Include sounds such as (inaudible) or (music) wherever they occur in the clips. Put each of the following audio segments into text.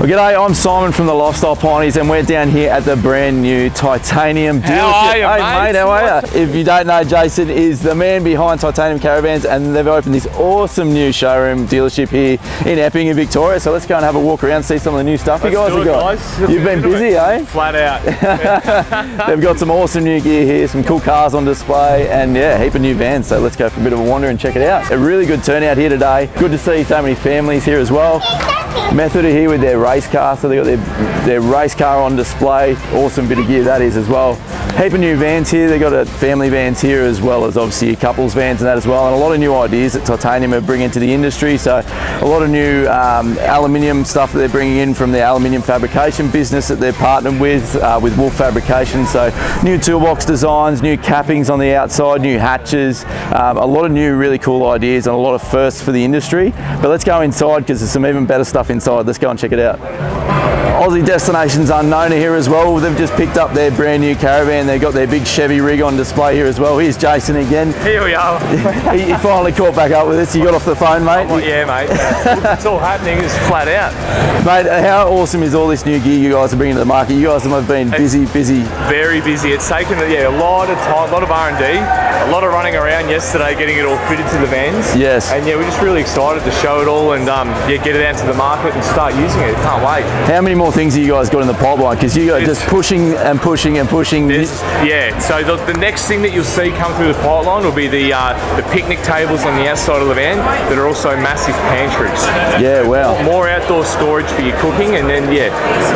Well, g'day, I'm Simon from the Lifestyle Pioneers and we're down here at the brand new Titanium dealership. How are you, hey, mate? how are you? If you don't know, Jason is the man behind Titanium Caravans and they've opened this awesome new showroom dealership here in Epping in Victoria. So let's go and have a walk around, see some of the new stuff you Let's guys do have got. guys. You've been busy, eh? Flat out. (laughs) (laughs) They've got some awesome new gear here, some cool cars on display, and yeah, a heap of new vans. So let's go for a bit of a wander and check it out. A really good turnout here today. Good to see so many families here as well. Method are here with their race car, so they've got their, their race car on display. Awesome bit of gear that is as well. Heap of new vans here. They've got a family vans here as well as obviously a couples vans and that as well, and a lot of new ideas that Titanium are bringing to the industry. So a lot of new um, aluminium stuff that they're bringing in from the aluminium fabrication business that they're partnered with uh, with Wolf Fabrication. So new toolbox designs, new cappings on the outside, new hatches, um, a lot of new really cool ideas and a lot of firsts for the industry. But let's go inside because there's some even better stuff inside. Let's go and check it out. Thank you. Aussie Destinations Unknown are here as well. They've just picked up their brand new caravan. They've got their big Chevy rig on display here as well. Here's Jason again. Here we are. (laughs) he, he finally caught back up with us. You got off the phone, mate. Well, yeah, mate. (laughs) It's all happening. It's flat out. Mate, how awesome is all this new gear you guys are bringing to the market? You guys have been busy, busy. Very busy. It's taken yeah a lot of time, a lot of R&D, a lot of running around yesterday getting it all fitted to the vans. Yes. And yeah, we're just really excited to show it all and um, yeah get it out to the market and start using it. Can't wait. How many more things have you guys got in the pipeline? Because you guys just pushing and pushing and pushing. Yeah, so the, the next thing that you'll see come through the pipeline will be the uh, the picnic tables on the outside of the van that are also massive pantries. Yeah, wow. More outdoor storage for your cooking, and then yeah,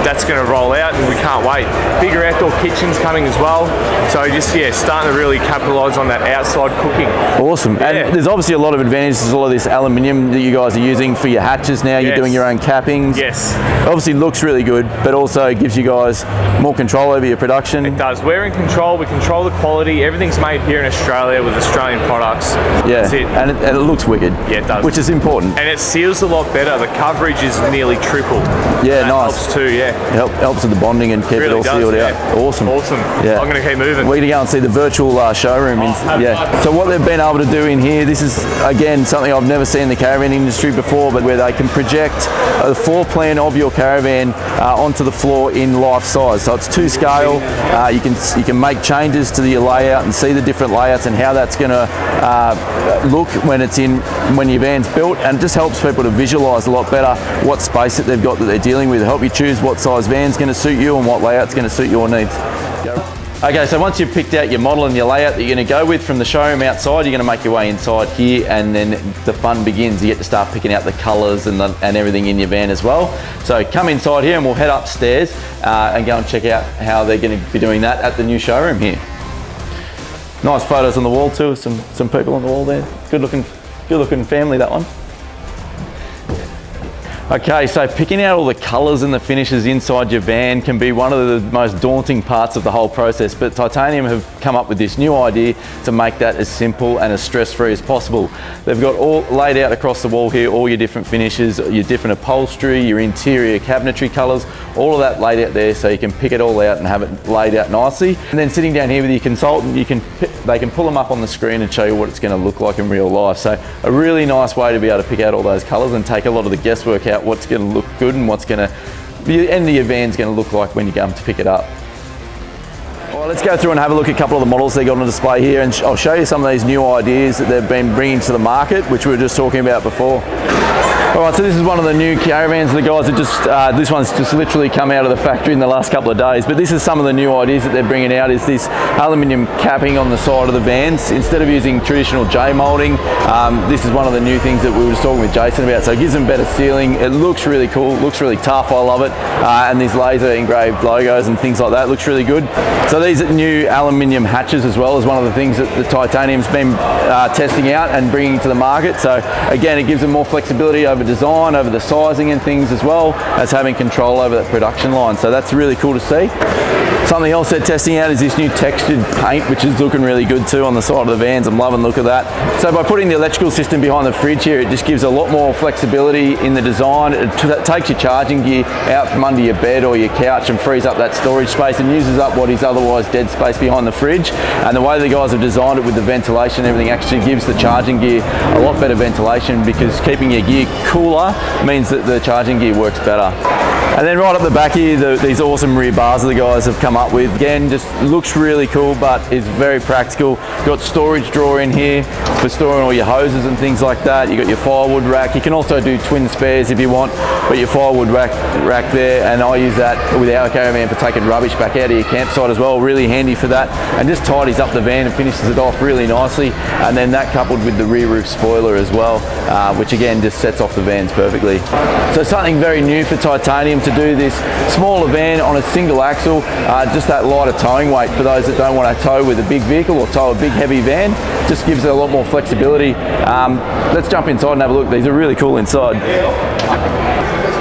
that's going to roll out, and we can't wait. Bigger outdoor kitchens coming as well. So just yeah, starting to really capitalise on that outside cooking. Awesome. Yeah. And there's obviously a lot of advantages. There's a lot of this aluminium that you guys are using for your hatches now. You're doing your own cappings. Yes. Obviously looks really good, but also gives you guys more control over your production. It does. We're in control. We control the quality. Everything's made here in Australia with Australian products. Yeah. That's it. And it, and it looks wicked. Yeah, it does. Which is important. And it seals a lot better. The coverage is nearly triple. Yeah, nice. Helps too. Yeah. It help, helps with the bonding and keep it Really all does, sealed yeah. out. Awesome. Awesome. Yeah. I'm going to keep moving. We're going to go and see the virtual uh, showroom. in- yeah. fun. So what they've been able to do in here, this is again something I've never seen in the caravan industry before, but where they can project a floor plan of your caravan uh, onto the floor in life size. So it's two scale. Uh, you can you can make changes to your layout and see the different layouts and how that's going to uh, look when it's in when your van's built, and it just helps people to visualise a lot better what space that they've got that they're dealing with. Help you choose what size van's going to suit you and what layout's going to suit your needs. Okay, so once you've picked out your model and your layout that you're to go with from the showroom outside, you're going to make your way inside here and then the fun begins. You get to start picking out the colours and, the, and everything in your van as well. So come inside here and we'll head upstairs uh, and go and check out how they're going to be doing that at the new showroom here. Nice photos on the wall too, some, some people on the wall there. Good looking, good looking family that one. Okay, so picking out all the colours and the finishes inside your van can be one of the most daunting parts of the whole process, but Titanium have come up with this new idea to make that as simple and as stress-free as possible. They've got all laid out across the wall here, all your different finishes, your different upholstery, your interior cabinetry colours, all of that laid out there so you can pick it all out and have it laid out nicely. And then sitting down here with your consultant, you can they can pull them up on the screen and show you what it's going to look like in real life. So a really nice way to be able to pick out all those colours and take a lot of the guesswork out what's going to look good and what's going to the end of your van's going to look like when you come to pick it up. Well, let's go through and have a look at a couple of the models they've got on display here, and I'll show you some of these new ideas that they've been bringing to the market, which we were just talking about before. All right, so this is one of the new caravans. The guys that just uh, this one's just literally come out of the factory in the last couple of days. But this is some of the new ideas that they're bringing out. Is this aluminium capping on the side of the vans instead of using traditional J molding? Um, this is one of the new things that we were talking with Jason about. So it gives them better sealing. It looks really cool. Looks really tough. I love it. Uh, and these laser engraved logos and things like that looks really good. So these are new aluminium hatches as well as one of the things that the titanium's been uh, testing out and bringing to the market. So again, it gives them more flexibility over design, over the sizing and things as well as having control over that production line. So that's really cool to see. Something else they're testing out is this new textured paint, which is looking really good too on the side of the vans. I'm loving the look of that. So by putting the electrical system behind the fridge here, it just gives a lot more flexibility in the design. It takes your charging gear out from under your bed or your couch and frees up that storage space and uses up what is otherwise dead space behind the fridge. And the way the guys have designed it with the ventilation everything actually gives the charging gear a lot better ventilation because keeping your gear cooler means that the charging gear works better. And then right up the back here, the, these awesome rear bars that the guys have come up with. Again, just looks really cool, but is very practical. Got storage drawer in here for storing all your hoses and things like that. You got your firewood rack. You can also do twin spares if you want, but your firewood rack, rack there. And I use that with our caravan for taking rubbish back out of your campsite as well. Really handy for that. And just tidies up the van and finishes it off really nicely. And then that coupled with the rear roof spoiler as well, uh, which again just sets off the vans perfectly. So something very new for titanium to do this smaller van on a single axle, uh, just that lighter towing weight for those that don't want to tow with a big vehicle or tow a big heavy van, just gives it a lot more flexibility. Um, let's jump inside and have a look. These are really cool inside.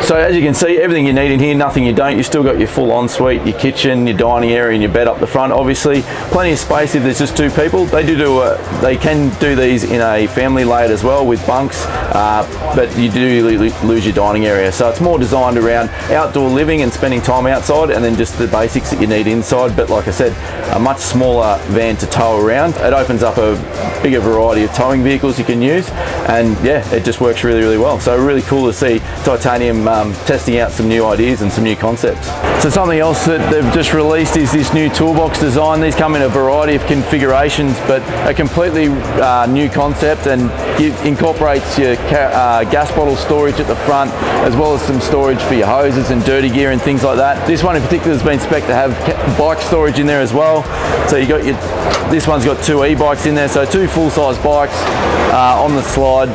So as you can see, everything you need in here, nothing you don't. You've still got your full ensuite, your kitchen, your dining area, and your bed up the front. Obviously, plenty of space if there's just two people. They do do a, they can do these in a family layout as well with bunks, uh, but you do lose your dining area. So it's more designed around outdoor living and spending time outside, and then just the basics that you need inside. But like I said, a much smaller van to tow around. It opens up a bigger variety of towing vehicles you can use, and yeah, it just works really, really well. So really cool to see titanium um, testing out some new ideas and some new concepts. So something else that they've just released is this new toolbox design. These come in a variety of configurations, but a completely uh, new concept and it incorporates your uh, gas bottle storage at the front, as well as some storage for your hoses and dirty gear and things like that. This one in particular has been spec to have bike storage in there as well. So you got your, this one's got two e-bikes in there, so two full-size bikes uh, on the slide.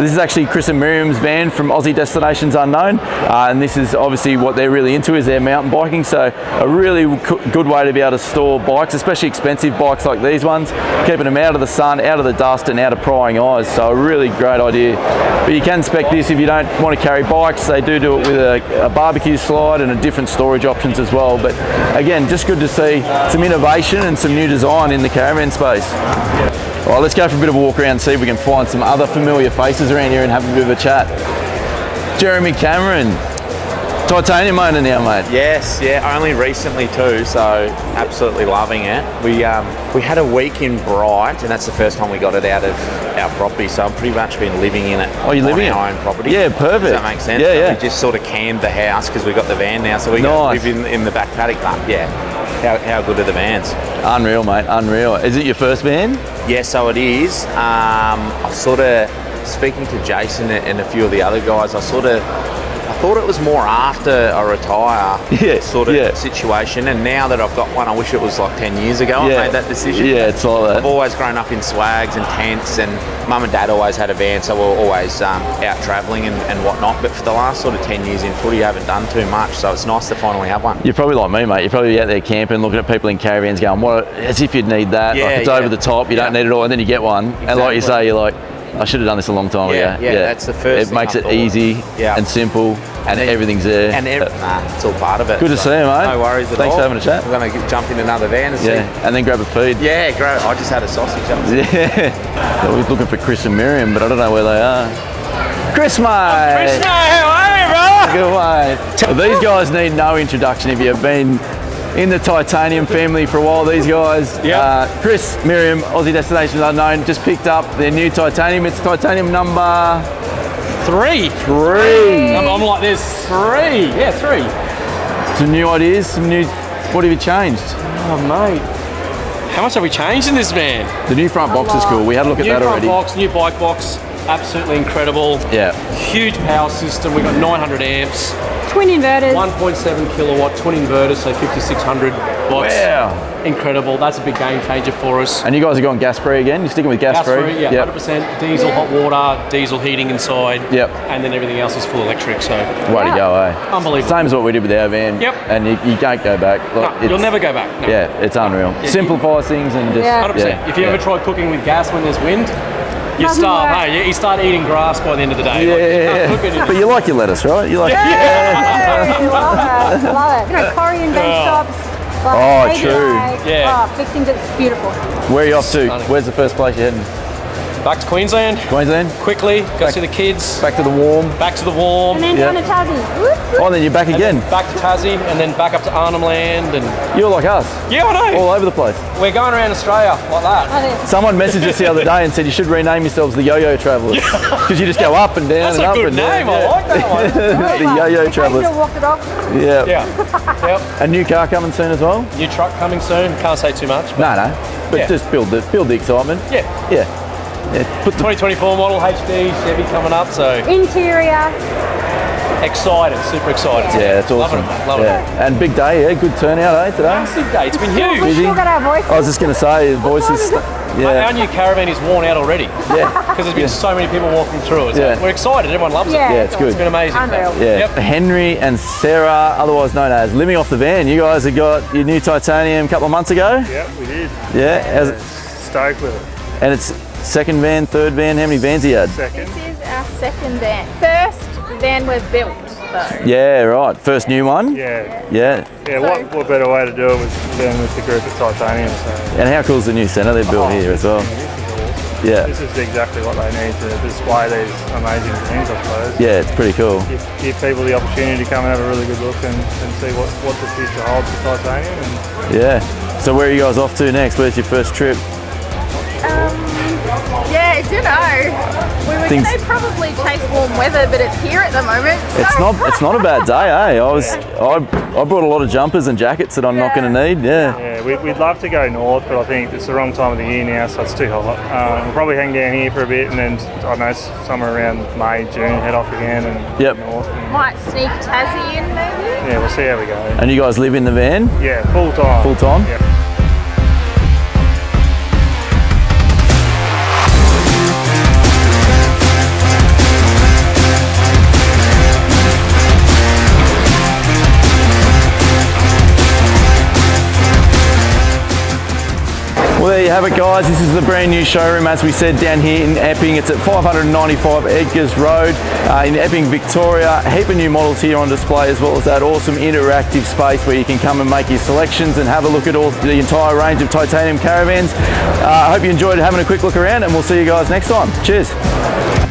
This is actually Chris and Miriam's van from Aussie Destinations Unknown, uh, and this is obviously what they're really into is their mountain biking. So a really good way to be able to store bikes, especially expensive bikes like these ones, keeping them out of the sun, out of the dust, and out of prying eyes. So a really great idea. But you can spec this if you don't want to carry bikes. They do do it with a, a barbecue slide and a different storage options as well. But again, just good to see some innovation and some new design in the caravan space. All right, let's go for a bit of a walk around and see if we can find some other familiar faces around here and have a bit of a chat. Jeremy Cameron, titanium owner now, mate. Yes, yeah, only recently too, so absolutely loving it. We um, we had a week in Bright, and that's the first time we got it out of our property, so I've pretty much been living in it. Oh, you're living in our own property? Yeah, perfect. Does that make sense? Yeah, yeah. we just sort of canned the house because we got the van now, so we nice. live in, in the back paddock. But yeah, how, how good are the vans? Unreal, mate, unreal. Is it your first van? Yeah, so it is. Um, I sort of, speaking to Jason and a few of the other guys, I sort of thought it was more after I retire yeah, sort of yeah. situation. And now that I've got one, I wish it was like 10 years ago yeah. I made that decision. Yeah, it's all that. I've always grown up in swags and tents, and mum and dad always had a van, so we're always um, out travelling and, and whatnot. But for the last sort of 10 years in footy, I haven't done too much, so it's nice to finally have one. You're probably like me, mate. You're probably out there camping, looking at people in caravans going, what, as if you'd need that. Yeah, like it's over the top, you don't need it all, and then you get one. Exactly. And like you say, you're like, I should have done this a long time yeah, ago. Yeah, yeah, that's the first. It makes it easy yeah. and simple, and, and everything's there. And every, nah, it's all part of it. Good so. to see you, mate. No worries at Thanks all. for having a chat. We're going to jump in another van and yeah, see. and then grab a feed. Yeah, grab. I just had a sausage. Yeah. so (laughs) we're looking for Chris and Miriam, but I don't know where they are. Chris, mate. Oh, Chris, mate. How are you, bro? Good, mate. Well, these guys need no introduction if you've been in the Titanium family for a while. These guys, yep. uh, Chris, Miriam, Aussie Destinations Unknown, just picked up their new Titanium. It's Titanium number three. Three. I'm, I'm like, there's three. Yeah, three. Some new ideas, some new. What have you changed? Oh, mate. How much have we changed in this van? The new front box is cool. We had a look at that already. New front box, new bike box, absolutely incredible. Yeah. Huge power system. We've got 900 amps. Twin inverters. 1.7 kilowatt twin inverters, so 5600 watts. Wow. Incredible. That's a big game changer for us. And you guys are going gas free again? You're sticking with gas, gas free? free? Yeah, yep. 100% diesel, hot water, diesel heating inside. Yep. And then everything else is full electric. So. Way to go, eh? Unbelievable. Same as what we did with our van. Yep. And you, you can't go back. Look, no, you'll never go back. No. Yeah, it's unreal. Yeah, Simplifies things and just. Yeah. 100%. Yeah. If you ever try cooking with gas when there's wind, you starve, hey? You start eating grass by the end of the day. Yeah, like, yeah. but you like your lettuce, right? You like. Yeah, yeah. yeah. love it, love it. You know, Corian oh. shops. Like, oh, true. Like, yeah. Oh, fixings, it's beautiful. Where are you off to? Where's the first place you're heading? Back to Queensland. Queensland. Quickly, go see the kids. Back to the warm. Back to the warm. And then Yeah. down to Tassie. Whoop, whoop. Oh, then you're back again. Back to Tassie, and then back up to Arnhem Land, and You're like us, yeah, I know. all over the place. We're going around Australia like that. Oh, there. Someone messaged us the other day and said you should rename yourselves the Yo-Yo Travellers because you just go up and down That's and a up good and name. down. I like that one. (laughs) the Yo-Yo Travellers. Still walk the dog. Yeah. Yeah. (laughs) Yep. A new car coming soon as well. New truck coming soon. Can't say too much. But No, no. But Yeah. just build the build the excitement. yeah. Yeah. Yeah. Put the 2024 model HD Chevy coming up, so Interior. excited, super excited. yeah, that's Loving awesome. it, loving yeah. And big day, yeah, good turnout, eh, today. Massive day. It's been We huge. still got our voices. I was just going to say, the voices. Our new caravan is worn out already Yeah. (laughs) because there's been so many people walking through it. So Yeah. we're excited. Everyone loves Yeah, it. Yeah, it's good. It's been amazing. Unreal. Yeah. Yep. Henry and Sarah, otherwise known as Living Off the Van. You guys have got your new titanium a couple of months ago. Yep, we did. Yeah. How's it- Stoked with it. and it's second van, third van. How many vans have you had? Second. This is our second van. First van we've built, though. Yeah, right. First new one. Yeah. Yeah. Yeah, what, what better way to do it was than with the group at Titanium. So And how cool is the new centre they've built here as well? this is awesome. Yeah. This is exactly what they need to display these amazing things, I suppose. Yeah, it's pretty cool. Give, give people the opportunity to come and have a really good look and, and see what, what the future holds for Titanium. And Yeah. So where are you guys off to next? Where's your first trip? Um, Yeah, I don't know. We were Things- going to probably chase warm weather, but it's here at the moment. So. It's not. It's not a bad day, eh? I was. I, I brought a lot of jumpers and jackets that I'm not going to need. Yeah. yeah, we, we'd love to go north, but I think it's the wrong time of the year now, so it's too hot. Um, we'll probably hang down here for a bit and then, I don't know, somewhere around May, June, head off again and Yep. north. And, Might sneak Tassie in, maybe. yeah, we'll see how we go. And you guys live in the van Yeah, full time. full time? Yep. Have it, guys. This is the brand new showroom, as we said, down here in Epping. It's at 595 Edgars Road uh, in Epping, Victoria. A heap of new models here on display, as well as that awesome interactive space where you can come and make your selections and have a look at all the entire range of titanium caravans. Uh, I hope you enjoyed having a quick look around, and we'll see you guys next time. Cheers.